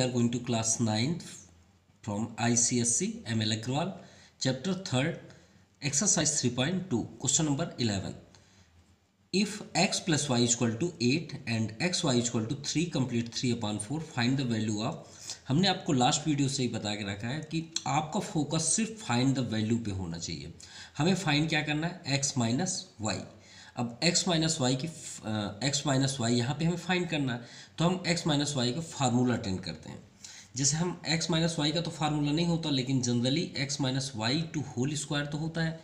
we are going to class 9th from ICSC ML Agrawal chapter 3rd exercise 3.2 question number 11 if x plus y is equal to 8 and x y is equal to 3 complete 3 upon 4 find the value of हमने आपको last video से ही बता के रखा है कि आपका फोकस सिर्फ़ फाइंड द वैल्यू पे होना चाहिए हमें फाइंड क्या करना है x माइनस वाई अब x माइनस वाई की x माइनस वाई यहाँ पे हमें फाइंड करना है तो हम x माइनस वाई का फार्मूला अटेंड करते हैं। जैसे हम x माइनस वाई का तो फार्मूला नहीं होता, लेकिन generally x minus y two whole square तो होता है।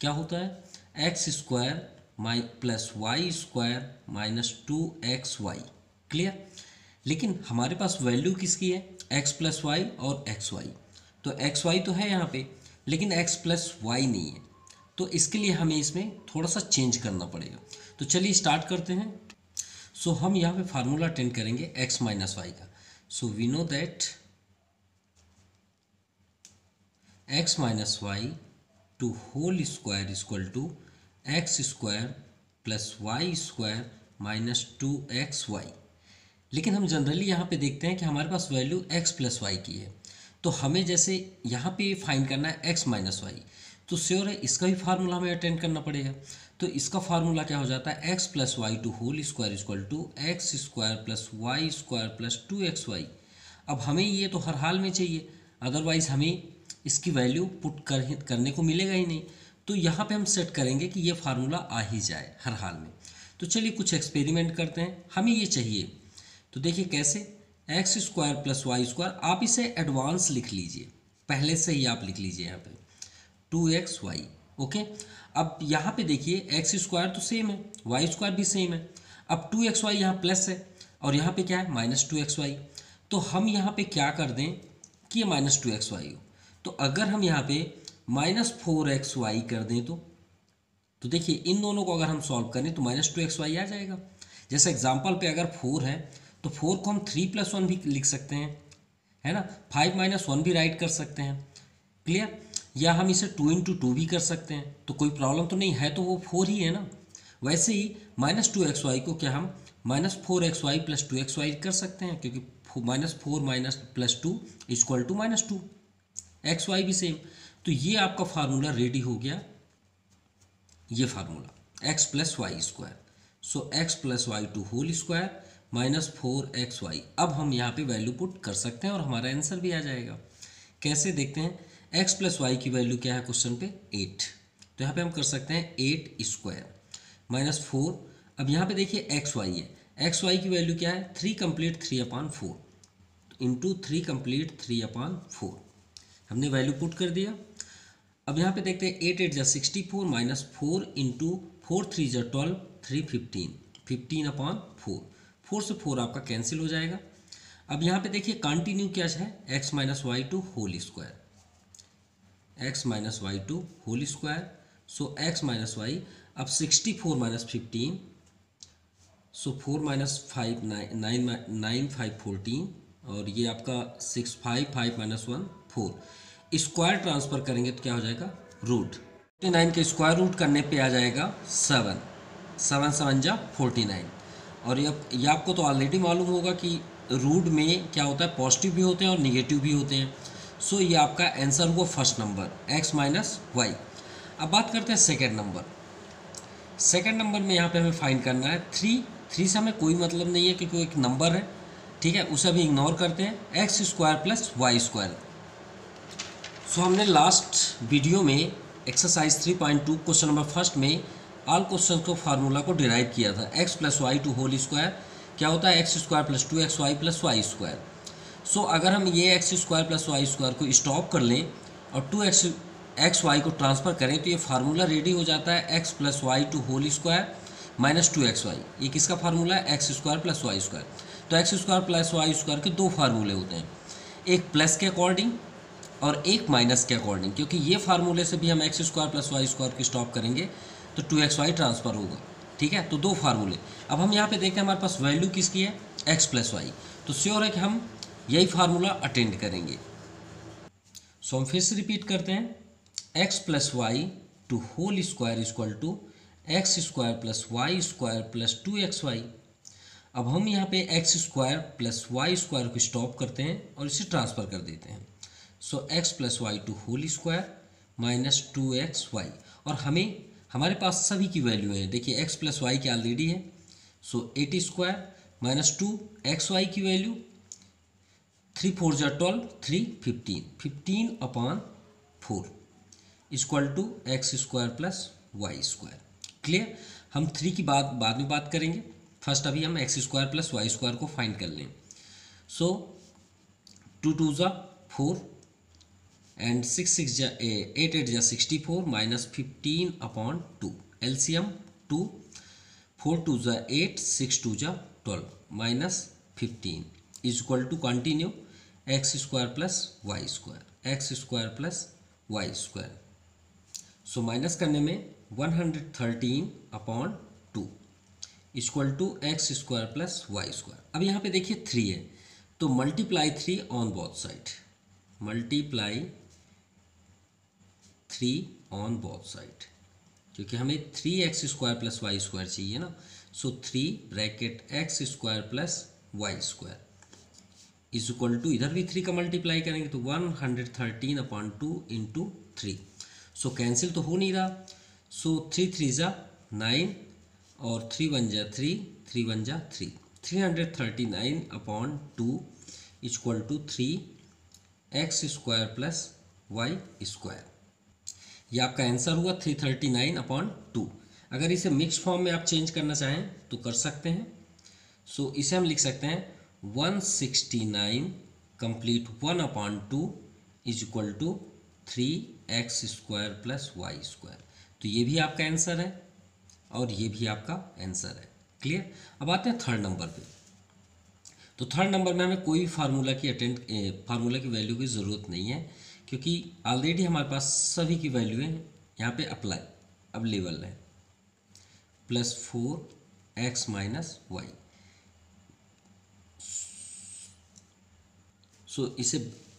क्या होता है? X square my plus y square minus two x y clear लेकिन हमारे पास वैल्यू किसकी है? एक्स प्लस वाई और एक्स वाई तो एक्स वाई तो है यहाँ पे, लेकिन एक्स प्लस वाई नहीं है। तो इसके लिए हमें इसमें थोड़ा सा चेंज करना पड़ेगा। तो चलिए स्टार्ट करते हैं। सो हम यहाँ पे फार्मूला अटेंड करेंगे एक्स माइनस वाई का। So we know that x minus y two whole square equal to x square plus y square minus two x y लेकिन हम जनरली यहाँ पे देखते हैं कि हमारे पास वैल्यू एक्स प्लस वाई की है। तो हमें जैसे यहाँ पे फाइंड करना है एक्स माइनस वाई तो श्योर है, इसका भी फार्मूला हमें अटेंड करना पड़ेगा। तो इसका फार्मूला क्या हो जाता है? X plus y two whole square equal to x square plus y square plus two x y अब हमें ये तो हर हाल में चाहिए। अदरवाइज़ हमें इसकी वैल्यू पुट कर, करने को मिलेगा ही नहीं। तो यहाँ पे हम सेट करेंगे कि ये फार्मूला आ ही जाए हर हाल में। तो चलिए कुछ एक्सपेरिमेंट करते हैं। हमें ये चाहिए। तो देखिए कैसे? X square plus y square आप इसे एडवांस लिख लीजिए। पहले से ही आप लिख लीजिए यहाँ पे। Two x y, okay? अब यहाँ पे देखिए, एक्स स्क्वायर तो सेम है, वाई स्क्वायर भी सेम है। अब टू एक्स वाई यहाँ प्लस है, और यहाँ पे क्या है? Minus two x y. तो हम यहाँ पे क्या कर दें कि ये माइनस टू एक्स वाई हो। तो अगर हम यहाँ पे माइनस फोर एक्स वाई कर दें तो तो देखिए, इन दोनों को अगर हम सॉल्व करें तो माइनस टू एक्स वाई आ जाएगा। जैसे एग्ज़ाम्पल पे अगर फोर है तो फोर को हम थ्री प्लस वन भी लिख सकते हैं, है ना? फाइव माइनस वन भी राइट कर सकते हैं। क्लियर? या हम इसे टू इंटू टू भी कर सकते हैं। तो कोई प्रॉब्लम तो नहीं है तो वो फोर ही है ना। वैसे ही माइनस टू एक्स वाई को क्या हम minus four x y plus two x y कर सकते हैं, क्योंकि minus four minus plus two equal to minus two x y भी सेम तो ये आपका फार्मूला रेडी हो गया। ये formula x plus y square so x plus y two whole square minus four x y अब हम यहाँ पे वैल्यू पुट कर सकते हैं और हमारा आंसर भी आ जाएगा। कैसे देखते हैं? एक्स प्लस वाई की वैल्यू क्या है क्वेश्चन पे? एट तो यहाँ पे हम कर सकते हैं एट स्क्वायर माइनस फोर अब यहाँ पे देखिए एक्स वाई है. एक्स वाई की वैल्यू क्या है? Three complete three upon four into three complete three upon four हमने वैल्यू पुट कर दिया. अब यहाँ पे देखते हैं एट एट जा sixty four minus four into four three जा twelve three fifteen fifteen upon four four से फोर आपका कैंसिल हो जाएगा. अब यहाँ पे देखिए कंटिन्यू क्या है? X minus y two whole square x minus y two whole square so x minus y अब sixty four minus fifteen so four minus five nine nine nine five fourteen और ये आपका six five five minus one four square transfer करेंगे तो क्या हो जाएगा? Root forty nine के स्क्वायर रूट करने पे आ जाएगा सेवन सेवन सेवन जा फोर्टी नाइन और ये ये आपको तो ऑलरेडी मालूम होगा कि रूट में क्या होता है? पॉजिटिव भी होते हैं और निगेटिव भी होते हैं। सो ये आपका आंसर हुआ first number x minus y अब बात करते हैं सेकेंड नंबर सेकेंड नंबर में यहाँ पे हमें फाइंड करना है. थ्री थ्री से हमें कोई मतलब नहीं है क्योंकि एक नंबर है. ठीक है? उसे भी इग्नोर करते हैं. X square plus y square so हमने लास्ट वीडियो में exercise three point two question number first में ऑल क्वेश्चन को फार्मूला को डिराइव किया था. X plus y two whole square क्या होता है? X square plus two x y plus y square so अगर हम ये x square plus y square को स्टॉप कर लें और टू एक्स एक्स वाई को ट्रांसफ़र करें तो ये फार्मूला रेडी हो जाता है x plus y two whole square minus two x y ये किसका फार्मूला है? X square plus y square तो x square plus y square के दो फार्मूले होते हैं. एक प्लस के अकॉर्डिंग और एक माइनस के अकॉर्डिंग क्योंकि ये फार्मूले से भी हम x square plus y square की स्टॉप करेंगे तो टू एक्स वाई ट्रांसफ़र होगा. ठीक है? तो दो फार्मूले अब हम यहाँ पे देखते हैं हमारे पास वैल्यू किसकी है? एक्स प्लस वाई तो श्योर है कि हम यही फार्मूला अटेंड करेंगे। सो हम फिर से रिपीट करते हैं। X plus y two whole square equal to x square plus y square plus two x y अब हम यहाँ पे x square plus y square को स्टॉप करते हैं और इसे ट्रांसफ़र कर देते हैं। So x plus y two whole square minus two x y और हमें, हमारे पास सभी की वैल्यू है। देखिए एक्स प्लस वाई की ऑलरेडी है। So eight square minus two x y की वैल्यू थ्री फोर जा twelve, three fifteen fifteen upon four equal to x square plus y square. Clear? हम थ्री की बात, बाद में बात करेंगे। फ़र्स्ट अभी हम x square plus y square को फाइंड कर लें। सो, टू टू ज़ा फोर एंड सिक्स सिक्स जा एट एट जा sixty four minus fifteen upon two. L C M two, four two ज़ा एट, सिक्स टू जा twelve minus fifteen is equal to continue. X square plus y square x square plus y square so minus करने में one hundred thirteen upon two equal to x square plus y square अब यहाँ पे देखिए three है। तो multiply three on both side multiply three on both side क्योंकि हमें three x square plus y square चाहिए ना। So three bracket x square plus y square is equal to इधर भी थ्री का मल्टीप्लाई करेंगे तो one hundred thirteen upon two into three so cancel तो हो नहीं रहा. सो थ्री थ्री ज़ा नाइन और थ्री वन जा थ्री थ्री वन जा three three hundred thirty nine upon two equal to three x square plus y square ये आपका आंसर हुआ three thirty nine upon two अगर इसे मिक्स फॉर्म में आप चेंज करना चाहें तो कर सकते हैं. सो so, इसे हम लिख सकते हैं one sixty nine complete one upon two is equal to three x square plus y square तो ये भी आपका आंसर है और ये भी आपका आंसर है। क्लियर अब आते हैं थर्ड नंबर पे। तो थर्ड नंबर में हमें कोई भी फार्मूला की अटेंड फार्मूला की वैल्यू की ज़रूरत नहीं है, क्योंकि ऑलरेडी हमारे पास सभी की वैल्यू है, यहाँ पे अप्लाई अब लेवल है। Plus four x minus y so इसे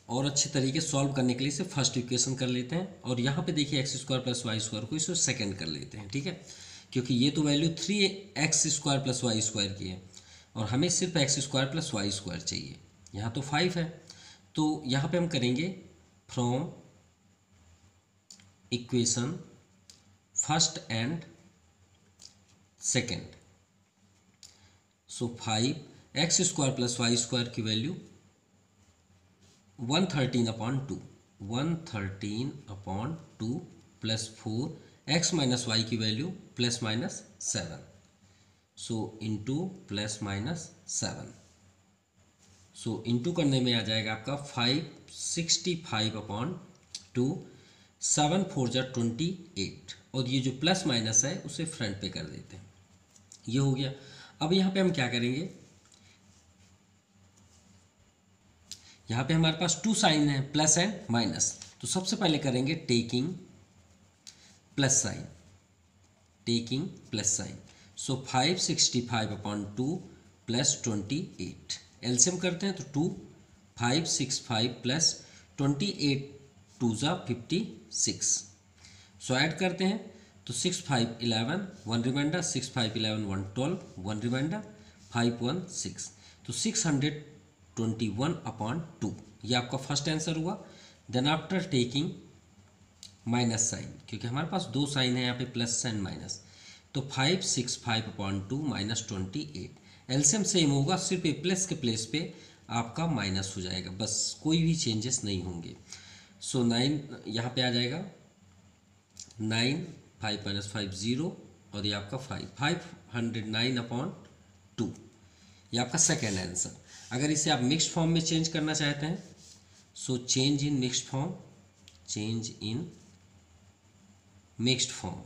और अच्छे तरीके सॉल्व करने के लिए इसे फ़र्स्ट इक्वेशन कर लेते हैं। और यहाँ पे देखिए x square plus y square को इसे सेकंड कर लेते हैं, ठीक है? क्योंकि ये तो value three x square plus y square की है। और हमें सिर्फ़ x square plus y square चाहिए। यहाँ तो फाइव है। तो यहाँ पे हम करेंगे from equation first and second so five x square plus y square की value one thirteen upon two one thirteen upon two plus four x minus y की value plus minus seven so into plus minus seven so into करने में आ जाएगा आपका five sixty five upon two seven four जा twenty eight और ये जो प्लस माइनस है, उसे फ्रंट पे कर देते हैं। ये हो गया। अब यहाँ पे हम क्या करेंगे? यहाँ पे हमारे पास टू साइन है प्लस एंड माइनस तो सबसे पहले करेंगे taking plus sign taking plus sign so five sixty five upon two plus twenty eight LCM करते हैं तो two five six five plus twenty eight two ज़ा फिफ्टी सिक्स सो ऐड करते हैं तो six five eleven one reminder six five eleven one twelve one reminder five one six तो six hundred twenty one upon two ये आपका first answer हुआ. Then after taking minus sign क्योंकि हमारे पास दो साइन है यहाँ पे प्लस एंड माइनस तो five six five upon two minus twenty eight LCM same होगा, सिर्फ़ ए प्लस के प्लेस पे आपका माइनस हो जाएगा. बस कोई भी चेंजेस नहीं होंगे. सो नाइन यहाँ पे आ जाएगा. Nine five minus five zero और ये आपका five five hundred nine upon two ये आपका सेकेंड आंसर अगर इसे आप मिक्सड फॉर्म में चेंज करना चाहते हैं so change in mixed form change in mixed form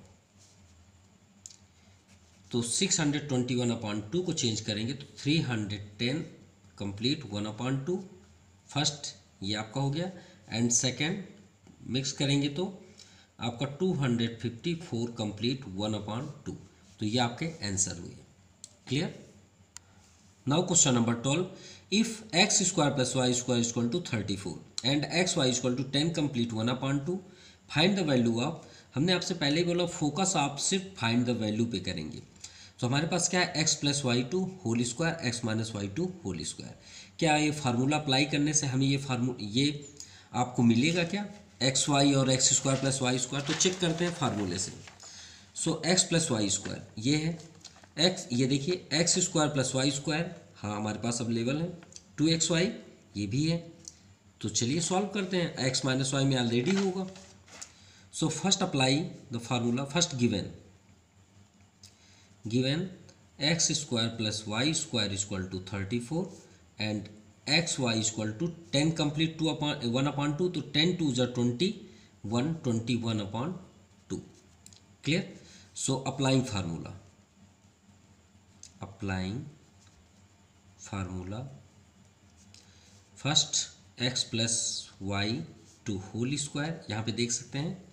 तो 621 hundred twenty one upon two को चेंज करेंगे तो 310 hundred ten complete one upon two first ये आपका हो गया एंड सेकेंड मिक्स करेंगे तो आपका 254 कंप्लीट वन अपॉन टू तो ये आपके आंसर हुए। Clear now question number twelve if x square plus y square equal to thirty four and x y equal to ten complete one upon two find the value of हमने आपसे पहले ही बोला focus आप सिर्फ़ find the value पे करेंगे। तो हमारे पास क्या है? X plus y to whole square x minus y to whole square क्या ये फार्मूला अप्लाई करने से हमें ये फार्मू ये आपको मिलेगा क्या? एक्स वाई और x square plus y square तो चेक करते हैं फार्मूले से। सो एक्स प्लस वाई स्क्वायर ये है एक्स ये देखिए x square plus y square हाँ हमारे पास अवेलेबल है। टू एक्स वाई ये भी है। तो चलिए सॉल्व करते हैं। एक्स माइनस वाई में ऑलरेडी होगा। So first apply the formula first given given x square plus y square equal to thirty four and x y equal to ten complete two upon one upon two तो ten two जो twenty one twenty one upon two clear so applying formula applying formula first x plus y to whole square यहाँ पे देख सकते हैं।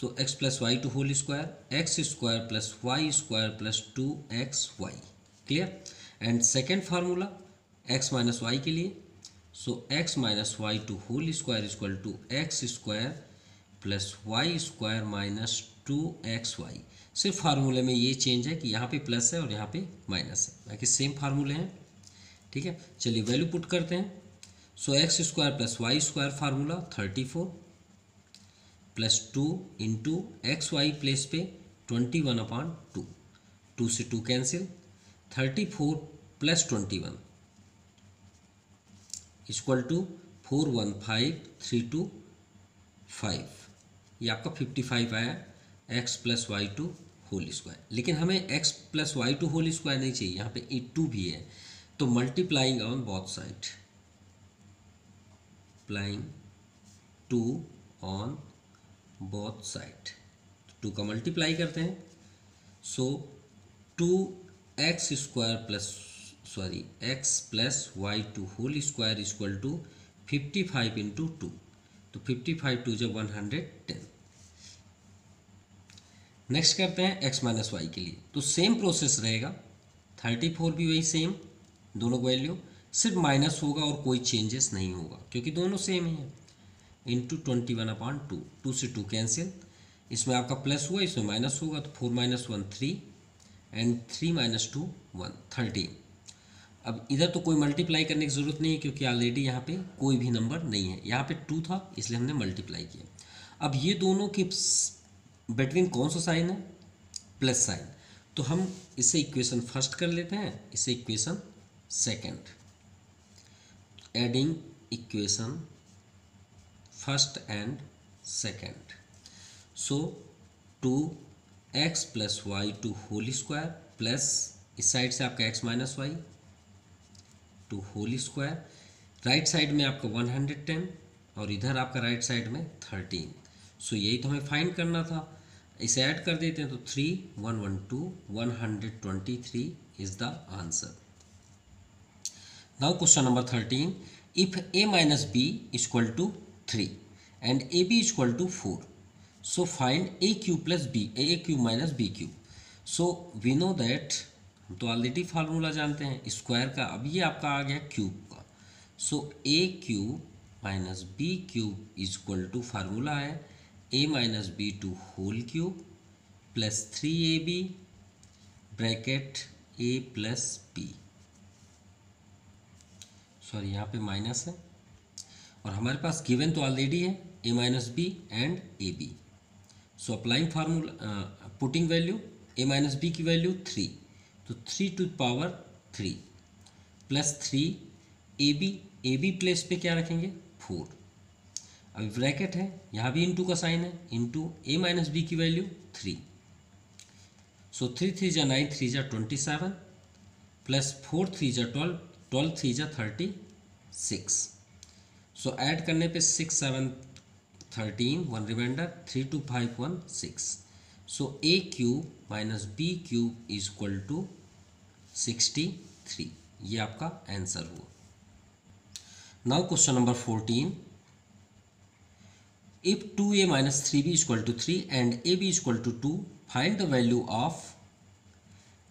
तो x plus y to whole square x square plus y square plus two x y clear and second formula x minus y के लिए। So x minus y to whole square equal to x square plus y square minus two x y. सिर्फ़ फार्मूले में ये change है कि यहाँ पे प्लस है और यहाँ पे माइनस है। बाकी सेम फार्मूले हैं। ठीक है? चलिए वैल्यू पुट करते हैं। So x square plus y square formula thirty four plus two into x y place पे twenty one upon two. Two से two cancel. Thirty four plus twenty one equal to four one five three two five. ये आपका fifty five आया। X plus y to whole square लेकिन हमें x plus y to whole square नहीं चाहिए, यहाँ पे ई टू भी है। तो multiplying on both side plying two on both side two का मल्टीप्लाई करते हैं। So two x square plus sorry x plus y to whole square equal to fifty five into two तो फिफ्टी फाइव टू जब one hundred ten next करते हैं x minus y के लिए। तो सेम प्रोसेस रहेगा। थर्टी फोर भी वही सेम दोनों वैल्यू सिर्फ़ माइनस होगा और कोई चेंजेस नहीं होगा, क्योंकि दोनों सेम ही हैं। Into twenty one upon two two से टू कैंसिल इसमें आपका प्लस हुआ, इसमें माइनस होगा तो four minus one three and three minus two one thirteen अब इधर तो कोई मल्टीप्लाई करने की ज़रूरत नहीं है, क्योंकि ऑलरेडी यहाँ पे कोई भी नंबर नहीं है। यहाँ पे टू था, इसलिए हमने मल्टीप्लाई किया। अब ये दोनों के बिटवीन कौन सा साइन है? प्लस साइन तो हम इसे इक्वेशन फ़र्स्ट कर लेते हैं, इसे equation second adding equation first and second so two x plus y to whole square plus इस साइड से आपका x minus y to whole square right side में आपका वन हंड्रेड टेन और इधर आपका राइट साइड में थर्टीन सो यही तो हमें फाइंड करना था। इसे ऐड कर देते हैं तो three one one two one hundred twenty three is the answer now question number thirteen if a minus b equal to three and a b equal to four so find a cube plus b a cube minus b cube so we know that हम तो already formula जानते हैं square का, अब ये आपका आ गया क्यूब का. So a cube minus b cube is equal to formula है. A minus b to whole cube plus three a b bracket a plus b sorry यहाँ पे माइनस है। और हमारे पास गिवन तो ऑलरेडी है a minus b and a b so applying formula putting value a minus b की value three तो three to power three plus three a b a b place पे क्या रखेंगे? फोर अभी ब्रैकेट है, यहाँ भी इंटू का साइन है इंटू ए माइनस बी की value three so three three जा नाइन थ्री जा twenty seven plus four three जा ट्वेल्व ट्वेल्व थ्री जा थर्टी सिक्स सो ऐड करने पे six seven thirteen one reminder three two five one six so a cube minus b cube is equal to sixty three ये आपका answer हुआ. Now question number fourteen if 2a minus 3b is equal to 3 and ab is equal to 2 find the value of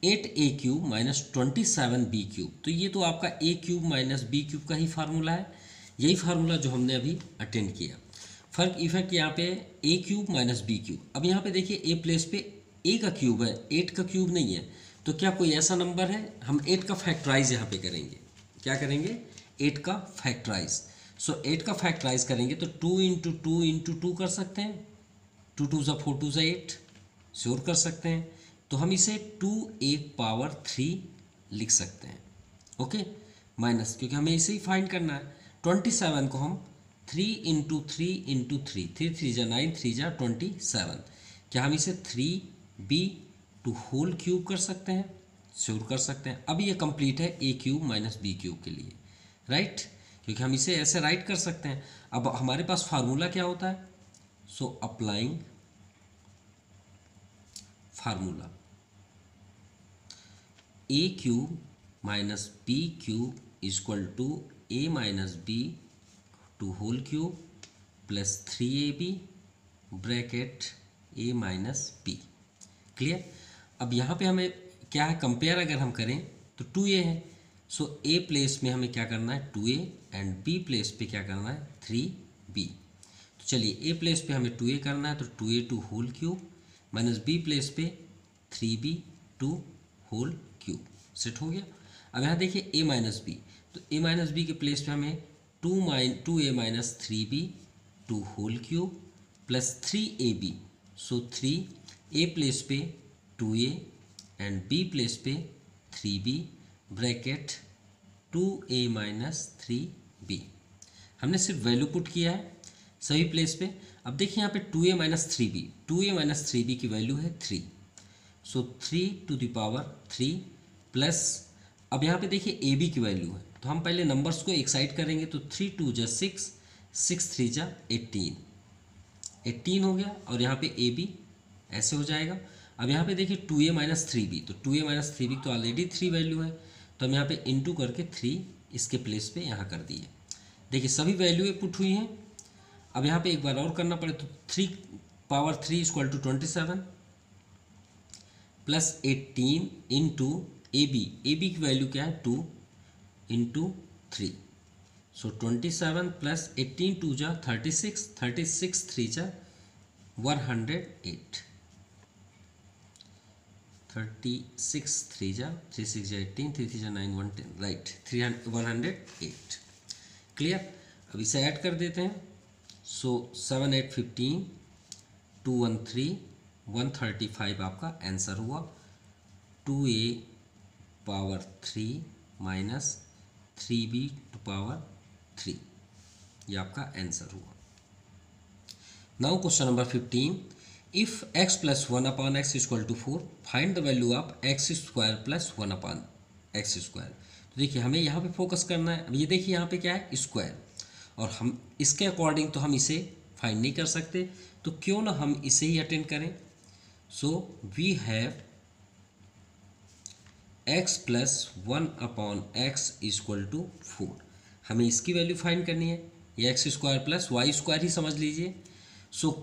8a cube minus twenty seven b cube तो ये तो आपका a cube minus b cube का ही formula है। यही formula जो हमने अभी अटेंड किया। फ़र्क इफ़ेक्ट यहाँ पे a cube minus b cube अब यहाँ पे देखिए a प्लेस पे a का क्यूब है एट का क्यूब नहीं है। तो क्या कोई ऐसा नंबर है? हम एट का फैक्टराइज यहाँ पे करेंगे। क्या करेंगे? एट का फैक्टराइज सो so, एट का फैक्टराइज करेंगे तो two into two into two कर सकते हैं। टू टू ज़ा फोर टू ज़ा एट श्योर कर सकते हैं। तो हम इसे टू एक पावर थ्री लिख सकते हैं। ओके माइनस क्योंकि हमें इसे ही फाइंड करना है। ट्वेंटी सेवन को हम three into three into three three three जा नाइन थ्री जा ट्वेंटी सेवन क्या हम इसे three B to whole cube कर सकते हैं? श्योर कर सकते हैं। अब ये कंप्लीट है A cube minus B cube के लिए। राइट क्योंकि हम इसे ऐसे राइट कर सकते हैं। अब हमारे पास फार्मूला क्या होता है? So applying formula A cube minus B cube equal to A minus B to whole cube plus three A B bracket A minus B clear अब यहाँ पे हमें क्या है? कंपेयर अगर हम करें तो टू ए है। सो ए प्लेस में हमें क्या करना है? Two A and B place पे क्या करना है? Three B. तो चलिए, ए प्लेस पे हमें टू ए करना है तो two A to whole cube, minus B place पे three B to whole cube. Set हो गया? अब यहाँ देखिए, ए माइनस बी। तो ए माइनस बी के प्लेस पे हमें two mine, two A minus three B to whole cube plus three A B. So three A place पे two A and B place पे three B bracket two A minus three B हमने सिर्फ़ value put किया है सभी place पे। अब देखिए यहाँ पे two A minus three B two A minus three B की वैल्यू है three so three to the power three plus अब यहाँ पे देखिए ए बी की वैल्यू है। तो हम पहले नंबर्स को एक साइड करेंगे तो थ्री टू जा सिक्स सिक्स थ्री जा एट्टीन एट्टीन हो गया और यहाँ पे ए बी ऐसे हो जाएगा। अब यहाँ पे देखिए two A minus three B तो two A minus three B तो ऑलरेडी थ्री वैल्यू है। तो हम यहाँ पे इंटू करके थ्री इसके प्लेस पे यहाँ कर दिए। देखिए, सभी वैल्यू पुट हुई हैं। अब यहाँ पे एक बार और करना पड़े तो three power three equal to twenty seven plus eighteen into A B A B की वैल्यू क्या है? Two into three so twenty seven plus eighteen two जा thirty six thirty six three जा one hundred eight thirty six three जा three six जा eighteen three three जा nine one ten right three one hundred eight clear अब इसे add कर देते हैं। So seven eight fifteen two one three one thirty five आपका answer हुआ। Two A power three minus three B to power three ये आपका answer हुआ। Now question number fifteen if x plus 1 upon X to 4 find the value of x square plus 1 upon x square तो देखिए हमें यहाँ पे focus करना है। अब ये देखिए यहाँ पे क्या है? स्क्वायर और हम इसके अकॉर्डिंग तो हम इसे फाइंड नहीं कर सकते। तो क्यों ना हम इसे ही अटेंड करें? So we have X plus one upon X equal to four हमें इसकी वैल्यू फाइंड करनी है। ये X square plus Y square ही समझ लीजिए। सो so,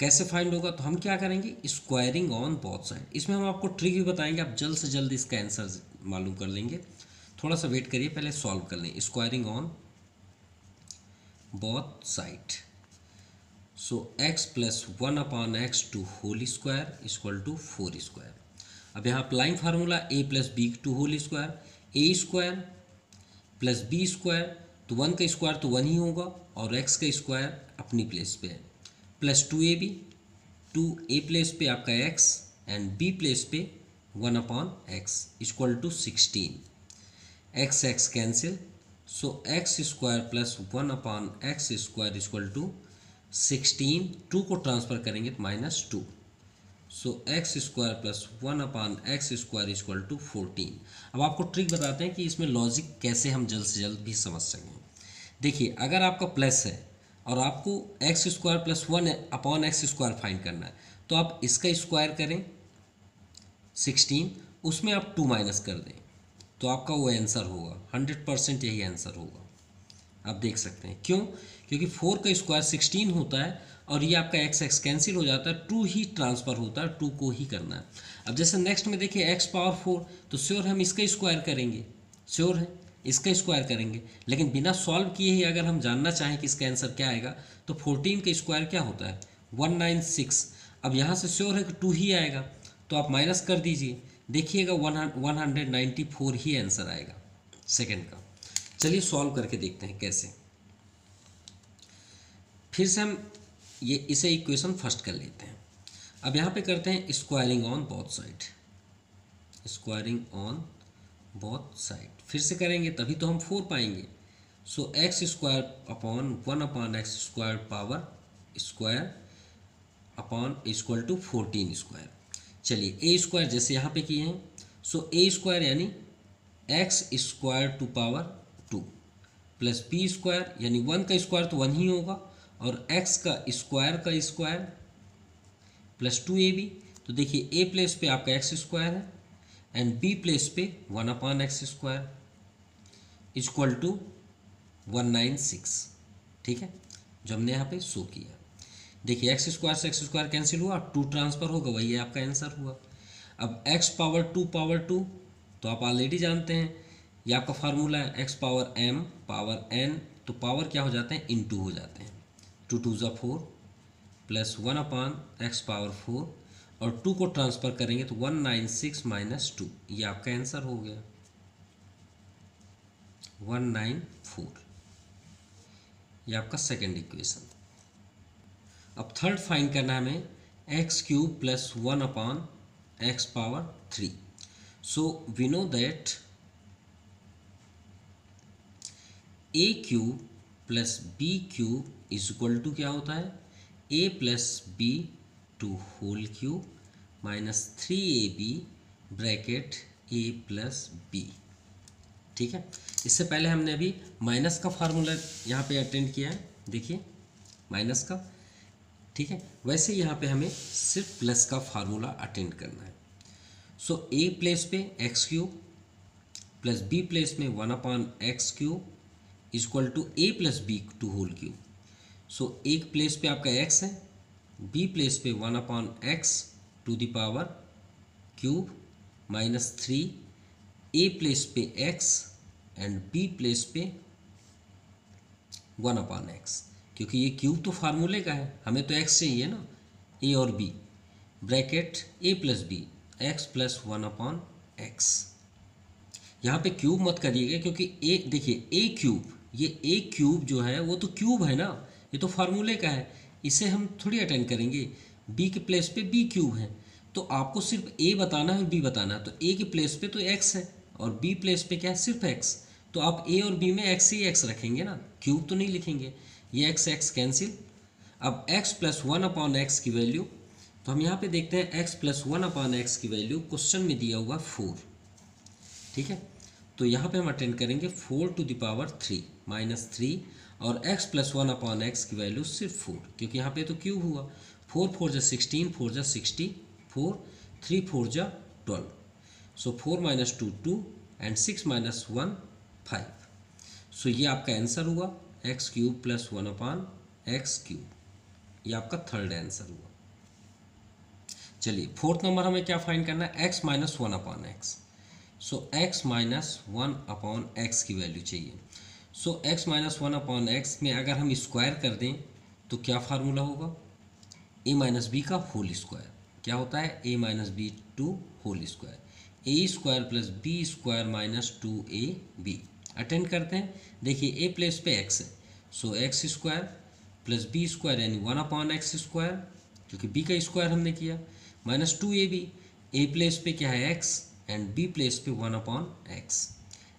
कैसे फाइंड होगा? तो हम क्या करेंगे? स्क्वायरिंग ऑन बोथ साइड इसमें हम आपको ट्रिक भी बताएँगे। आप जल्द से जल्द इसका आंसर मालूम कर लेंगे। थोड़ा सा वेट करिए, पहले सॉल्व कर लें। Squaring on both side so X plus one upon X to whole square equal to four square अब यहाँ applying formula A plus B to whole square A square plus B square तो one का square तो one ही होगा और x का square अपनी प्लेस पे है। Plus two A B to A place पे आपका एक्स एंड बी प्लेस पे one upon X equal to sixteen X X cancel so X square plus one upon X square equal to sixteen two को transfer करेंगे तो minus two so X square plus one upon X square equal to fourteen अब आपको trick बताते हैं कि इसमें logic कैसे हम जल्द से जल्द भी समझ सकें। देखिए, अगर आपका प्लस है और आपको X square plus one upon X square find करना है तो आप इसका स्क्वायर करें सिक्सटीन उसमें आप टू माइनस कर दें। तो आपका वो आंसर होगा। हंड्रेड परसेंट यही आंसर होगा। आप देख सकते हैं। क्यों? क्योंकि फोर का स्क्वायर सिक्सटीन होता है और ये आपका एक्स एक्स कैंसिल हो जाता है। टू ही ट्रांसफ़र होता है। टू को ही करना है। अब जैसे नेक्स्ट में देखिए एक्स पावर फोर तो श्योर हम इसका स्क्वायर करेंगे। श्योर है? इसका स्क्वायर करेंगे। लेकिन बिना सॉल्व किए ही अगर हम जानना चाहें कि इसका आंसर क्या आएगा तो फोर्टीन का स्क्वायर क्या होता है? वन नाइन सिक्स अब यहाँ से श्योर है कि टू ही आएगा। तो आप माइनस कर दीजिए। देखिएगा वन हंड्रेड नाइन्टी फोर ही आंसर आएगा सेकेंड का। चलिए सॉल्व करके देखते हैं कैसे। फिर से हम ये, इसे इक्वेशन फ़र्स्ट कर लेते हैं। अब यहाँ पे करते हैं squaring on both side squaring on both side फिर से करेंगे, तभी तो हम फोर पाएँगे। So X square upon one upon X square power square upon equal to fourteen square चलिए ए स्क्वायर जैसे यहाँ पे किए हैं। सो ए स्क्वायर यानी X square to power two plus B square यानी वन का स्क्वायर तो वन ही होगा और एक्स का स्क्वायर का square plus two A B तो देखिए ए प्लेस पे आपका एक्स स्क्वायर है एंड बी प्लेस पे one upon X square equal to one nine six ठीक है? जो हमने यहाँ पे शो किया। देखिए एक्स स्क्वायर से एक्स स्क्वायर कैंसिल हुआ टू ट्रांसफ़र होगा, वही आपका आंसर हुआ। अब X power two power two तो आप ऑलरेडी जानते हैं, ये आपका फार्मूला है X power M power N तो पावर क्या हो जाते हैं? इन टू हो जाते हैं। टू टू ज़ा four plus one upon X power four और टू को ट्रांसफ़र करेंगे तो one nine six minus two ये आपका आंसर हो गया। वन नाइन फोर ये आपका सेकेंड इक्वेशन अब थर्ड फाइंड करना है हमें X cube plus one upon X power three so we know that A cube plus B cube is equal to क्या होता है? A plus B to whole cube minus three A B bracket A plus B ठीक है? इससे पहले हमने अभी minus का फार्मूला यहाँ पे अटेंड किया है। देखिए माइनस का ठीक है? वैसे यहाँ पे हमें सिर्फ़ प्लस का फार्मूला अटेंड करना है। सो ए प्लेस पे X cube plus B place में one upon X cube equal to A plus B to whole cube so एक प्लेस पे आपका एक्स है बी प्लेस पे one upon X to the power cube minus three A place पे x and B place पे one upon x क्योंकि ये cube तो फार्मूले का है। हमें तो एक्स चाहिए ना। ए और B bracket A plus B X plus one upon X यहाँ पे क्यूब मत करिएगा क्योंकि ए देखिए ए क्यूब ये ए क्यूब जो है, वो तो क्यूब है ना। ये तो फार्मूले का है। इसे हम थोड़ी अटेंड करेंगे। बी के प्लेस पे बी क्यूब है। तो आपको सिर्फ़ ए बताना है और बी बताना है। तो ए के प्लेस पे तो एक्स है और बी प्लेस पे क्या है? सिर्फ़ एक्स तो आप ए और बी में एक्स ही एक्स रखेंगे ना। क्यूब तो नहीं लिखेंगे। ये एक्स एक्स कैंसिल अब X plus one upon X की वैल्यू तो हम यहाँ पे देखते हैं X plus one upon X की वैल्यू क्वेश्चन में दिया हुआ फोर ठीक है? तो यहाँ पे हम अटेंड करेंगे four to power three minus three और X plus one upon X की वैल्यू सिर्फ़ फोर क्योंकि यहाँ पे तो क्यूब हुआ. फोर फोर जा सिक्सटीन फोर जा सिक्सटी फोर थ्री फोर जा twelve so four minus two two and six minus one five so ये आपका आंसर हुआ. X cube plus one upon X cube. ये आपका थर्ड आंसर हुआ। चलिए, फोर्थ नंबर हमें क्या फाइंड करना है? X minus one upon X. So X minus one upon X की वैल्यू चाहिए। So X minus one upon X में अगर हम स्क्वायर कर दें तो क्या फार्मूला होगा? ए माइनस बी का होल स्क्वायर। क्या होता है? A minus B to whole square. A square plus B square minus two A B. Attend करते हैं। देखिए ए प्लेस पे एक्स है। So X square plus B square यानी वन अपॉन एक्स स्क्वायर क्योंकि बी का स्क्वायर हमने किया। Minus two A B A place पे क्या है एक्स एंड बी प्लेस पे one upon X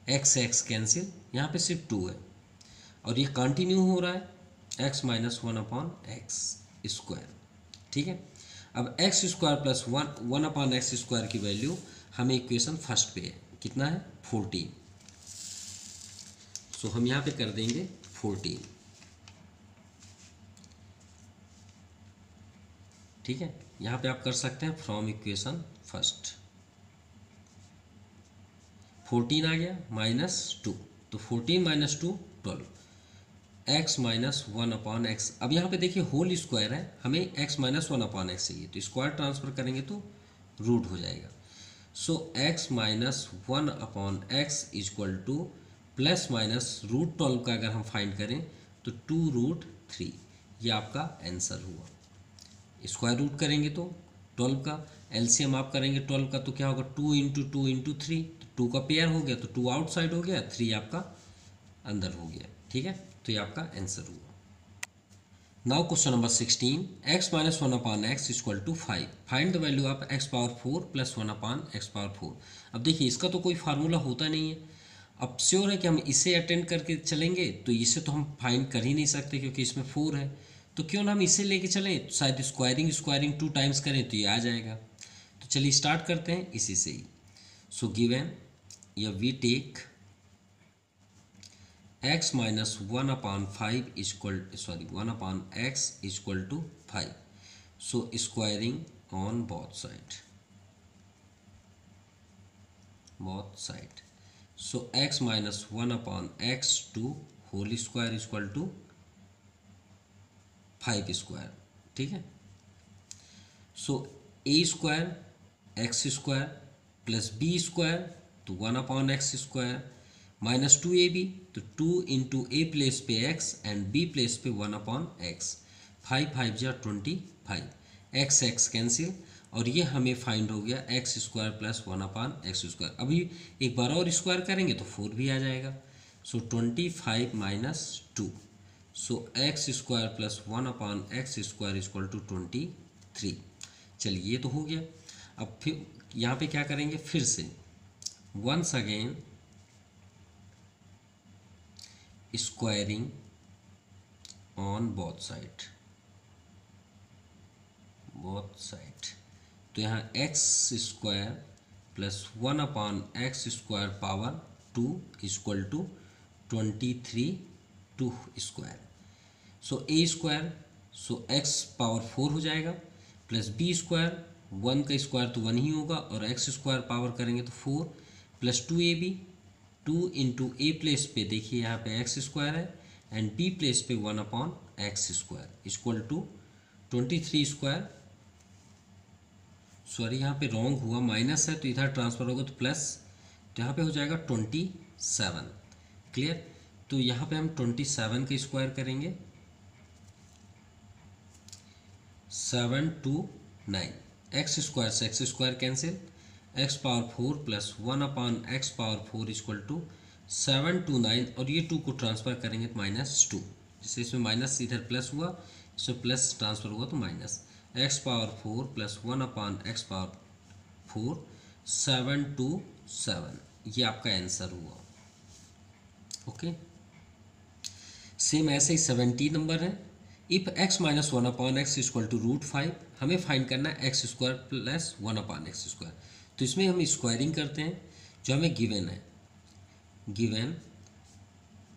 X X cancel यहाँ पे सिर्फ़ टू है। और ये कंटिन्यू हो रहा है। X minus one upon X square ठीक है? अब X square plus one one upon X square की वैल्यू हमें इक्वेशन फ़र्स्ट पे है। कितना है? फोर्टीन सो हम यहाँ पे कर देंगे फोर्टीन ठीक है? यहाँ पे आप कर सकते हैं फ्रॉम इक्वेशन फ़र्स्ट फोर्टीन आ गया माइनस टू तो fourteen minus two twelve X minus one upon X अब यहाँ पे देखिए होल स्क्वायर है, हमें X minus one upon X चाहिए। तो स्क्वायर ट्रांसफ़र करेंगे तो रूट हो जाएगा। So X minus one upon X equal to plus minus root twelve का अगर हम फाइंड करें तो टू रूट थ्री, ये आपका आंसर हुआ। स्क्वायर रूट करेंगे तो ट्वेल्व का, एलसीएम आप करेंगे ट्वेल्व का तो क्या होगा? Two into two into three तो टू का पेयर हो गया तो टू आउटसाइड हो गया, थ्री आपका अंदर हो गया, ठीक है? तो ये आपका आंसर हुआ। Now question number sixteen X minus one upon X equal to five. Find the value of X power four plus one upon X power four. अब देखिए, इसका तो कोई फार्मूला होता नहीं है। अब श्योर है कि हम इसे अटेंड करके चलेंगे तो इसे तो हम फाइंड कर ही नहीं सकते क्योंकि इसमें फोर है। तो क्यों ना हम इसे लेके चलें? तो शायद स्क्वायरिंग स्क्वायरिंग टू टाइम्स करें तो ये आ जाएगा। तो चलिए स्टार्ट करते हैं इसी से ही। सो गिवन या we take x minus one upon five is equal sorry one upon x is equal to five so squaring on both side both side so x minus one upon x to whole square is equal to five square ठीक है? So a square x square plus b square तो one upon x square minus two a b तो two into ए place पे x and B place पे one upon x five five जा twenty five x x cancel और ये हमें find हो गया x square plus one upon x square अभी एक बार और स्क्वायर करेंगे तो फोर भी आ जाएगा। So twenty five minus two so x square plus one upon x square equal to twenty three चलिए, ये तो हो गया। अब फिर यहाँ पे क्या करेंगे? फिर से once again squaring on both side both side तो यहाँ x square plus one upon x square power two equal to twenty three to square so a square so x power four हो जाएगा प्लस बी स्क्वायर वन का square तो one ही होगा, और x square power करेंगे तो four plus two a b two into a place पे देखिए यहाँ पे एक्स स्क्वायर है एंड बी प्लेस पे one upon x square equal to twenty three square sorry, यहाँ पे रॉन्ग हुआ। माइनस है तो इधर ट्रांसफ़र होगा तो प्लस तो यहाँ पे हो जाएगा ट्वेंटी सेवन क्लियर तो यहाँ पे हम ट्वेंटी सेवन का स्क्वायर करेंगे। Seven two nine x square से x square cancel x power four plus one upon x power four equal to seven two nine और ये टू को ट्रांसफ़र करेंगे तो माइनस टू जैसे इसमें माइनस इधर प्लस हुआ, इसमें प्लस ट्रांसफ़र हुआ तो minus x power four plus one upon x power four seven two seven ये आपका आंसर हुआ। ओके सेम ऐसे ही सेवेंटी नंबर है। If x minus one upon x equal to root five हमें फाइंड करना है x square plus one upon x square तो इसमें हम स्क्वायरिंग करते हैं। जो हमें गिवन है। Given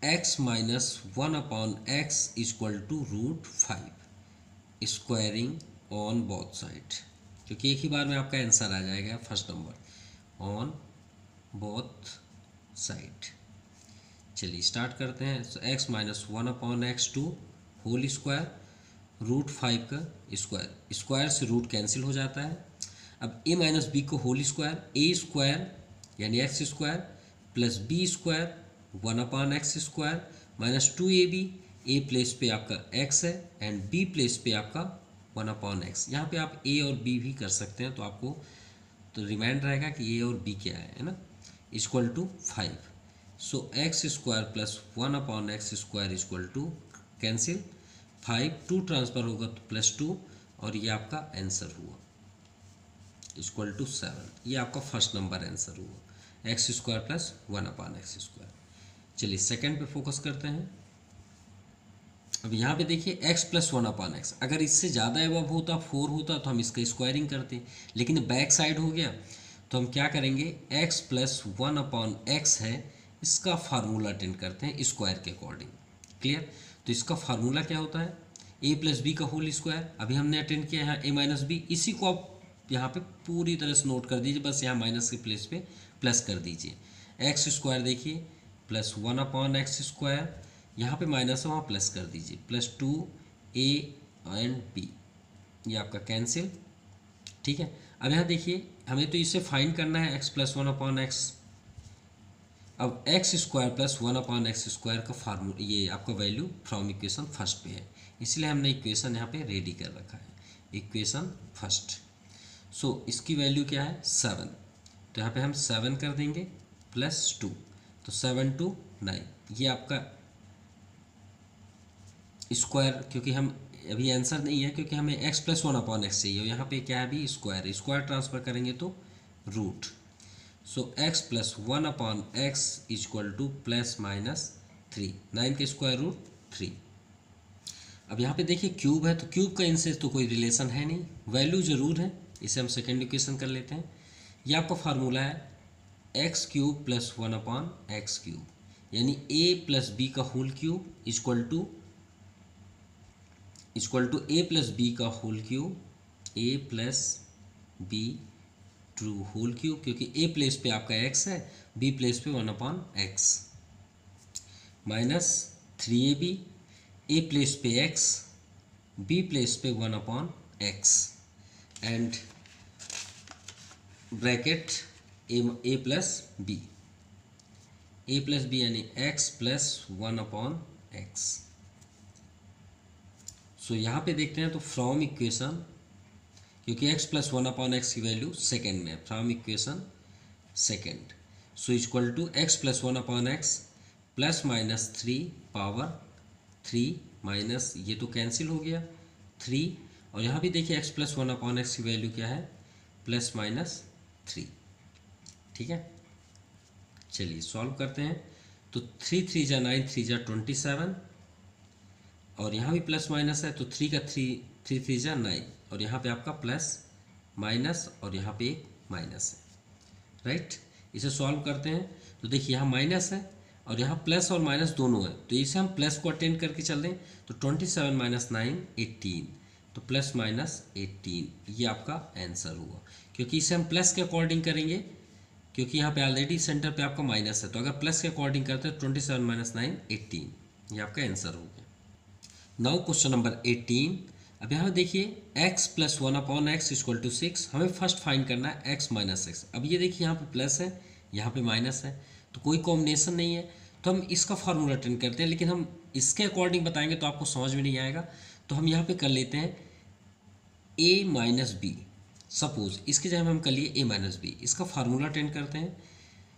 x minus one upon x equal to root five squaring on both side क्योंकि एक ही बार में आपका आंसर आ जाएगा first number on both side चलिए स्टार्ट करते हैं. X minus one upon x to whole square root five का स्क्वायर स्क्वायर से रूट कैंसिल हो जाता है. अब ए माइनस बी को होल स्क्वायर ए स्क्वायर यानी x square plus b square one upon x square minus two a b a place पे आपका एक्स है एंड बी प्लेस पे आपका वन अपॉन एक्स। यहाँ पे आप ए और बी भी कर सकते हैं तो आपको तो रिमाइंड रहेगा कि ए और बी क्या है ना? Equal to five so x square plus one upon x square equal to cancel five two transfer होगा तो प्लस टू और ये आपका आंसर हुआ। इक्वल टू सेवन ये आपका फ़र्स्ट नंबर आंसर हुआ। X square plus one upon x square चलिए सेकेंड पे फोकस करते हैं। अब यहाँ पे देखिए x plus one upon x अगर इससे ज़्यादा एवब होता फोर होता तो हम इसका स्क्वायरिंग करते। लेकिन बैक साइड हो गया तो हम क्या करेंगे? x plus one upon x है, इसका फार्मूला अटेंड करते हैं स्क्वायर के अकॉर्डिंग क्लियर तो इसका फार्मूला क्या होता है? ए प्लस बी का होल स्क्वायर अभी हमने अटेंड किया यहाँ ए माइनस बी इसी को आप यहाँ पे पूरी तरह से नोट कर दीजिए, बस यहाँ माइनस के प्लेस पे प्लस कर दीजिए। एक्स स्क्वायर देखिए plus one upon x square यहाँ पे माइनस है वहाँ प्लस कर दीजिए। Plus two a and b. ये आपका कैंसिल ठीक है? अब यहाँ देखिए, हमें तो इसे फाइंड करना है x plus one upon x अब x square plus one upon x square का फार्मू ये आपका वैल्यू फ्रॉम इक्वेशन फ़र्स्ट पे है। इसलिए हमने इक्वेशन यहाँ पे रेडी कर रखा है। इक्वेशन फ़र्स्ट सो इसकी वैल्यू क्या है? सेवन तो यहाँ पे हम सेवन कर देंगे प्लस टू तो सेवन टू नाइन ये आपका स्क्वायर क्योंकि हम अभी आंसर नहीं है, क्योंकि हमें x plus one upon x चाहिए यहाँ पे क्या है अभी? स्क्वायर स्क्वायर ट्रांसफ़र करेंगे तो root so x plus one upon x equal to plus minus three nine का स्क्वायर रूट थ्री अब यहाँ पे देखिए क्यूब है तो क्यूब का इनसे तो कोई रिलेशन है नहीं। वैल्यू ज़रूर है, इसे हम सेकेंड इक्वेशन कर लेते हैं। ये आपका फार्मूला है x cube plus one upon x cube यानी ए प्लस बी का whole cube equal to equal to a plus b का whole cube, a plus b to whole cube, क्योंकि ए प्लेस पे आपका एक्स है, बी प्लेस पे one upon x minus three a b, a place पे x B place पे one upon x and bracket a a plus b. A plus b यानी x plus one upon x so यहाँ पे देखते हैं तो from equation क्योंकि x plus one upon x की वैल्यू सेकेंड में from equation second so equal to x plus one upon x plus minus three power three minus ये तो कैंसिल हो गया थ्री और यहाँ भी देखिए x plus one upon x की वैल्यू क्या है? प्लस माइनस थ्री ठीक है? चलिए सॉल्व करते हैं। तो थ्री थ्री जा नाइन थ्री जा ट्वेंटी सेवन और यहाँ भी प्लस माइनस है तो थ्री का थ्री थ्री थ्री जा नाइन और यहाँ पे आपका प्लस माइनस और यहाँ पे एक माइनस है. राइट इसे सॉल्व करते हैं. तो देखिए यहाँ माइनस है और यहाँ प्लस और माइनस दोनों है. तो इसे हम प्लस को अटेंड करके चल दें तो twenty seven minus nine eighteen तो प्लस माइनस एट्टीन ये आपका आंसर हुआ. क्योंकि इसे हम प्लस के अकॉर्डिंग करेंगे, क्योंकि यहाँ पे ऑलरेडी सेंटर पे आपका माइनस है. तो अगर प्लस के अकॉर्डिंग करते हैं twenty seven minus nine eighteen ये आपका आंसर हो गया. Now question number eighteen. अब यहाँ देखिए, x plus one upon x equal to six हमें फ़र्स्ट फाइंड करना है x माइनस एक्स अब ये देखिए यहाँ पे प्लस है, यहाँ पे माइनस है तो कोई कॉम्बिनेशन नहीं है। तो हम इसका फार्मूला अटेंड करते हैं, लेकिन हम इसके अकॉर्डिंग बताएँगे तो आपको समझ में नहीं आएगा। तो हम यहाँ पे कर लेते हैं a माइनस बी सपोज़ इसके जगह हम कर लिए ए माइनस बी इसका फार्मूला अटेंड करते हैं।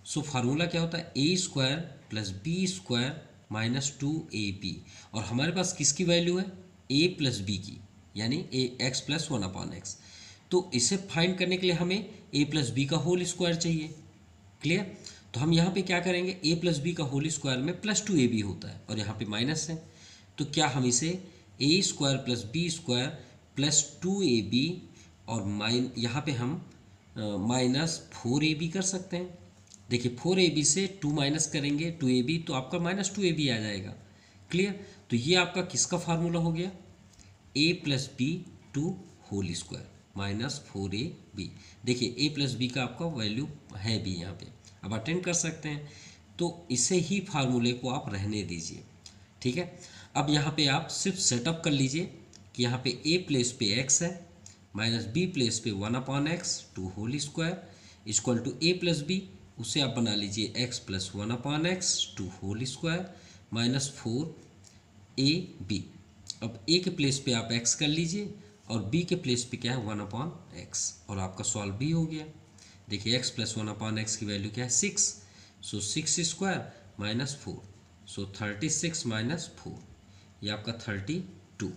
सो फार्मूला क्या होता है? A square plus b square minus two a b. और हमारे पास किसकी वैल्यू है? ए प्लस बी की, यानी a x plus one upon x. तो इसे फाइंड करने के लिए हमें ए प्लस बी का होल स्क्वायर चाहिए। क्लियर? तो हम यहाँ पे क्या करेंगे? ए प्लस बी का होल स्क्वायर में प्लस टू ए बी होता है और यहाँ पे माइनस है। तो क्या हम इसे a square plus b square plus two a b और माइन, यहाँ पे हम माइनस फोर ए बी कर सकते हैं। देखिए फोर ए बी से टू माइनस करेंगे टू ए बी तो आपका माइनस टू ए बी आ जाएगा। क्लियर तो ये आपका किसका फार्मूला हो गया? A plus b to whole square minus four a b देखिए ए प्लस बी का आपका वैल्यू है भी यहाँ पे। अब अटेंड कर सकते हैं। तो इसे ही फार्मूले को आप रहने दीजिए। ठीक है? अब यहाँ पे आप सिर्फ़ सेटअप कर लीजिए कि यहाँ पे ए प्लेस पे एक्स है माइनस बी प्लेस पे one upon x to whole square equal to a plus b उसे आप बना लीजिए x plus one upon x to whole square minus four a b अब ए के प्लेस पे आप एक्स कर लीजिए और बी के प्लेस पे क्या है? वन अपॉन एक्स और आपका सॉल्व भी हो गया। देखिए x plus one upon x की वैल्यू क्या है? Six so six square minus four so thirty six minus four ये आपका थर्टी टू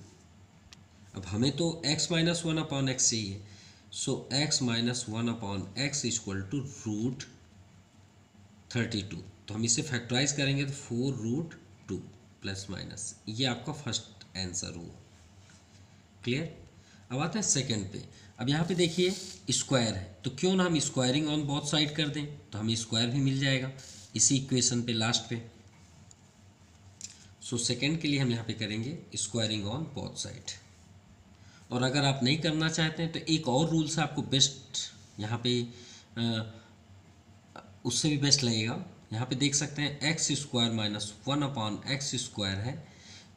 अब हमें तो x minus one upon x चाहिए। So x minus one upon x equal to root thirty two. तो हम इसे फैक्टराइज करेंगे तो four root two plus minus ये आपका फ़र्स्ट आंसर हुआ। क्लियर अब आता है सेकेंड पे। अब यहाँ पे देखिए स्क्वायर है। तो क्यों ना हम स्क्वायरिंग ऑन बोथ साइड कर दें? तो हमें स्क्वायर भी मिल जाएगा। इसी इक्वेशन पे लास्ट पे। सो so, सेकेंड के लिए हम यहाँ पे करेंगे स्क्वायरिंग ऑन बोथ साइड और अगर आप नहीं करना चाहते हैं तो एक और रूल से आपको बेस्ट यहाँ पे उससे भी बेस्ट लगेगा। यहाँ पे देख सकते हैं x square minus one upon x square है।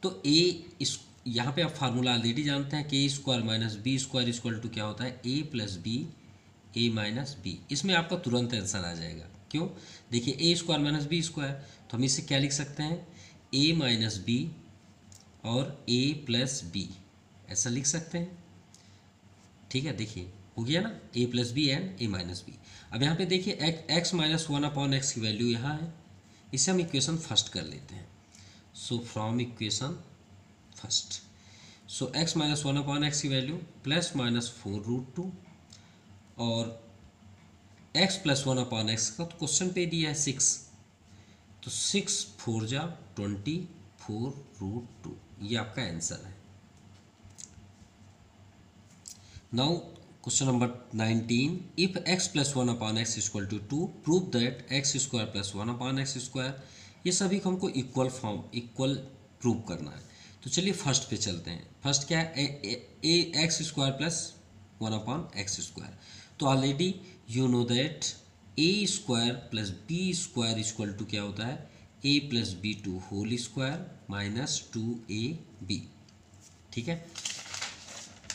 तो ए इस, यहाँ पे आप फार्मूला ऑलरेडी जानते हैं कि a square minus b square equal to क्या होता है? A plus b a minus b इसमें आपका तुरंत आंसर आ जाएगा। क्यों? देखिए a square minus b square तो हम इसे क्या लिख सकते हैं? ए माइनस बी और ए प्लस बी ऐसा लिख सकते हैं। ठीक है, देखिए। हो गया ना? A plus b and a minus b अब यहाँ पे देखिए x minus one upon x की वैल्यू यहाँ है। इसे हम इक्वेशन फ़र्स्ट कर लेते हैं। So from equation first so x minus one upon x की value plus minus four root two और x plus one upon x का तो क्वेश्चन पे दिया है सिक्स तो सिक्स फोर जा ट्वेंटी फोर रूट टू ये आपका आंसर है। Now question number nineteen if x plus one upon x equal to two prove that x square plus one upon x square ये सभी को हमको इक्वल फॉर्म इक्वल प्रूव करना है। तो चलिए फ़र्स्ट पे चलते हैं। फ़र्स्ट क्या है? X square plus one upon x square तो already you know that a square plus b square equal to क्या होता है? A plus b to whole square minus two a b ठीक है?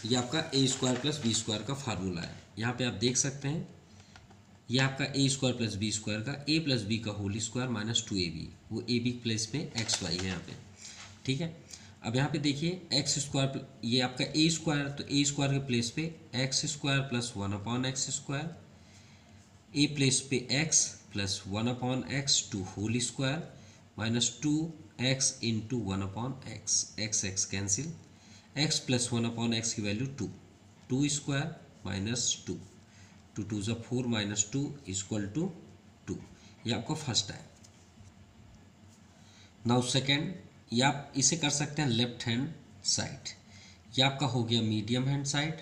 ये आपका a square plus b square का formula है। यहाँ पे आप देख सकते हैं, ये आपका a square plus b square का ए प्लस बी का whole square minus two a b वो ए बी प्लेस में एक्स वाई है यहाँ पे। ठीक है? अब यहाँ पे देखिए एक्स स्क्वायर ये आपका ए स्क्वायर तो ए स्क्वायर के प्लेस पे x square plus one upon x square a place पे x plus one upon x to whole square minus two x into one upon x x x cancel x plus one upon x की value two two square minus two two two ज़ा four minus two is equal two two ये आपका first है। Now second ये आप इसे कर सकते हैं लेफ़्ट हैंड साइड ये आपका हो गया medium hand side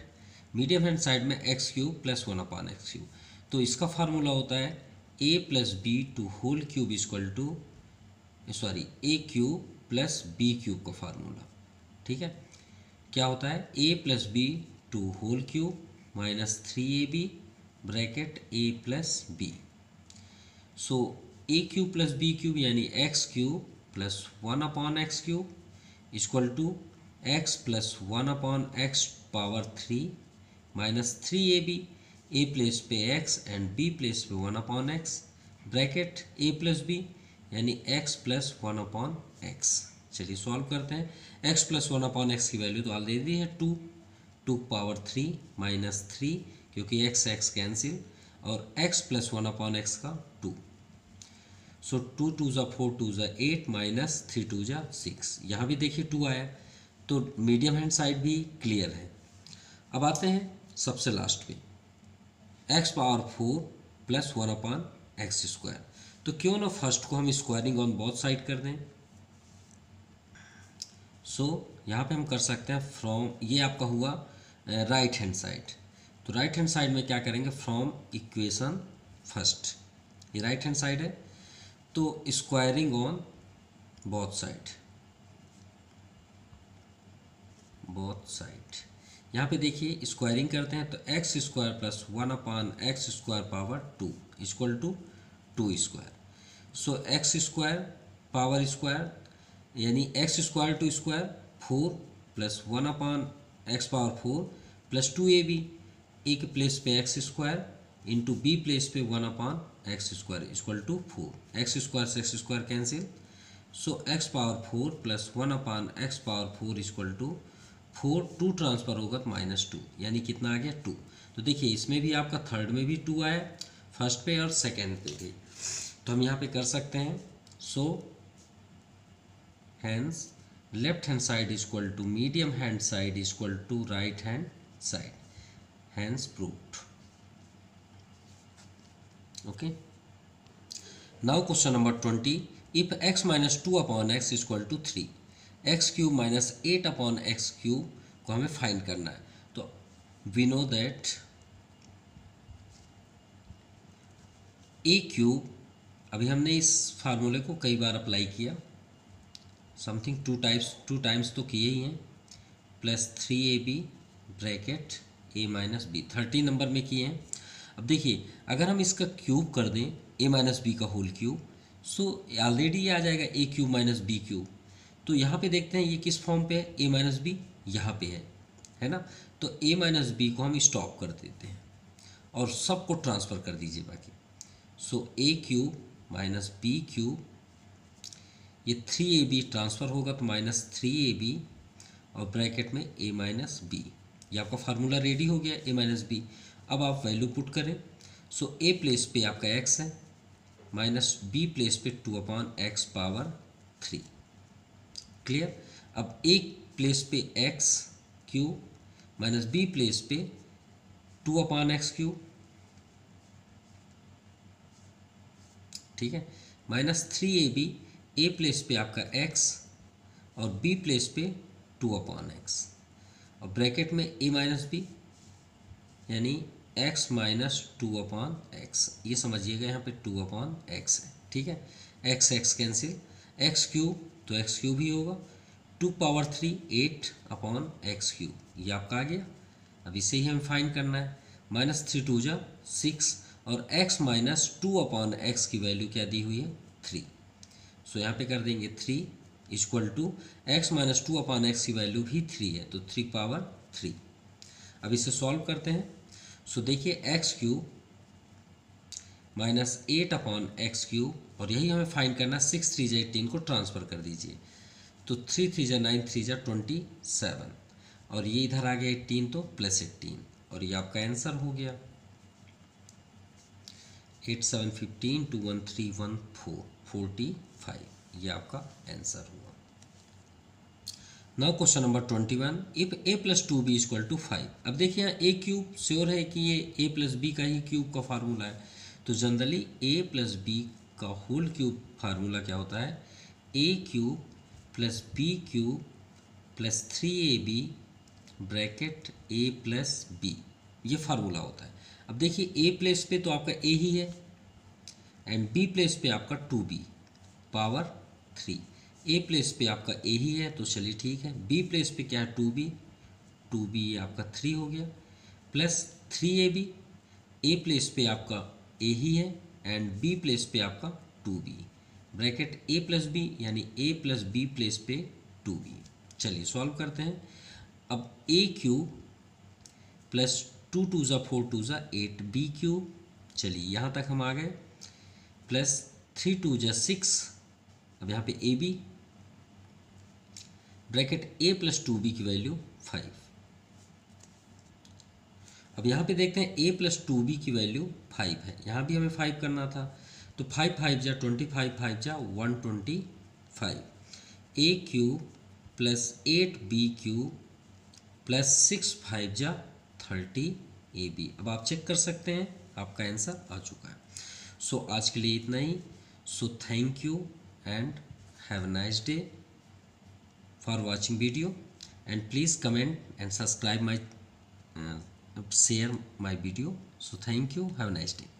medium hand side में x cube plus one upon x cube तो इसका फार्मूला होता है a plus b to whole cube is equal to sorry a cube plus b cube का फार्मूला ठीक है? क्या होता है? A plus b to whole cube minus three a b bracket a plus b so a cube plus b cube यानी x cube plus one upon x cube equal to x plus one upon x power three minus three a b a place पे x and B place पे one upon x bracket a plus b यानी x plus one upon x चलिए solve करते हैं। X plus one upon x की value तो ऑल दे दी है two two power three minus three क्योंकि एक्स एक्स कैंसिल और x plus one upon x का टू सो टू टू ज़ा फोर टू ज़ा एट माइनस थ्री टू ज़ा सिक्स यहाँ भी देखिए टू आया तो मीडियम हैंड साइड भी क्लियर है. अब आते हैं सबसे लास्ट पे. X power four plus one upon x square तो क्यों ना फ़र्स्ट को हम स्क्वायरिंग ऑन बोथ साइड कर दें? सो so, यहाँ पे हम कर सकते हैं फ्रॉम ये आपका हुआ राइट हैंड साइड तो राइट हैंड साइड में क्या करेंगे? फ्रॉम इक्वेशन फ़र्स्ट ये राइट हैंड साइड है। तो squaring on both side both side यहाँ पे देखिए स्क्वायरिंग करते हैं तो x square plus one upon x square power two equal to two square so x square power square यानी x square two square four plus one upon x power four plus two a b a के place पे x square into b place पे one upon x square equal to four x square से x square cancel so x power four plus one upon x power four equal to four two transfer होगा तो minus to यानी कितना आ गया to तो देखिए, इसमें भी आपका थर्ड में भी टू आया फ़र्स्ट पे और सेकेंड पे भी. तो हम यहाँ पे कर सकते हैं. So hence left hand side is equal to medium hand side is equal to right hand side hence proved okay now question number twenty if x minus two upon x is equal to three x cube minus eight upon x cube को हमें find करना है। तो we know that a cube अभी हमने इस फार्मूले को कई बार अप्लाई किया। Something two types, two times तो किए ही हैं। Plus three a b, bracket, a minus b thirty number में किए हैं। अब देखिए, अगर हम इसका क्यूब कर दें, ए माइनस बी का होल क्यूब, सो ऑलरेडी ये आ जाएगा a cube minus b cube. तो यहाँ पे देखते हैं ये किस फॉर्म पे है? ए माइनस बी यहाँ पे है है ना? तो ए माइनस बी को हम स्टॉप कर देते हैं और सबको ट्रांसफ़र कर दीजिए बाकी। So a cube minus b cube ये थ्री ए बी ट्रांसफ़र होगा तो माइनस थ्री ए बी और ब्रैकेट में ए माइनस बी ये आपका फार्मूला रेडी हो गया ए माइनस बी अब आप वैल्यू पुट करें। सो ए प्लेस पे आपका एक्स है माइनस बी प्लेस पे two upon x power three clear अब एक प्लेस पे x cube minus b place पे टू अपॉन एक्स क्यू ठीक है? Minus three a b a place पे आपका एक्स और बी प्लेस पे टू अपॉन एक्स और ब्रैकेट में ए माइनस बी यानी x minus two upon x ये समझिएगा यहाँ पे टू अपॉन एक्स है, ठीक है? X x cancel x cube तो एक्स क्यूब ही होगा. Two power three eight upon x cube ये आपका आ गया. अब इसे ही हमें फाइंड करना है. माइनस थ्री टू जा सिक्स और x minus two upon x की वैल्यू क्या दी हुई है? थ्री सो यहाँ पे कर देंगे three equal to x minus two upon x की वैल्यू भी थ्री है तो थ्री पावर थ्री अब इसे सॉल्व करते हैं। सो देखिए x cube minus eight upon x cube और यही हमें फाइंड करना सिक्स थ्री जा एटीन को ट्रांसफ़र कर दीजिए। तो थ्री थ्री जा नाइन थ्री जा ट्वेंटी सेवन और ये इधर आ गया एट्टीन तो प्लस एट्टीन और ये आपका आंसर हो गया। Eight seven fifteen two one three one four forty ये आपका आंसर हुआ। Now question number twenty one if a plus two b equal to five अब देखिए यहाँ ए क्यूब श्योर है कि ये ए प्लस बी का ही क्यूब का फार्मूला है। तो जनरली ए प्लस बी का होल क्यूब फार्मूला क्या होता है? A cube plus b cube plus three a b bracket a plus b ये फार्मूला होता है। अब देखिए ए प्लेस पे तो आपका ए ही है एंड बी प्लेस पे आपका two b power three a place पे आपका ए ही है तो चलिए ठीक है। बी प्लेस पे क्या है? टू बी टू बी आपका थ्री हो गया। Plus three a b a place पे आपका ए ही है एंड बी प्लेस पे आपका two b bracket a plus b यानी ए प्लस बी प्लेस पे टू बी चलिए सॉल्व करते हैं। अब a cube plus two two ज़ा फोर टू ज़ा एट बी क्यूब चलिए यहाँ तक हम आ गए। प्लस थ्री टू ज़ा सिक्स अब यहाँ पे a b bracket a plus two b की वैल्यू फाइव अब यहाँ पे देखते हैं ए प्लस टू बी की वैल्यू फाइव है। यहाँ भी हमें फाइव करना था। तो फाइव फाइव जा ट्वेंटी फाइव फाइव जा one twenty five a cube plus eight b cube plus six five जा थर्टी ए बी अब आप चेक कर सकते हैं आपका आंसर आ चुका है। सो so, आज के लिए इतना ही। So thank you and have a nice day for watching video. And please comment and subscribe my uh, share my video. So thank you. Have a nice day.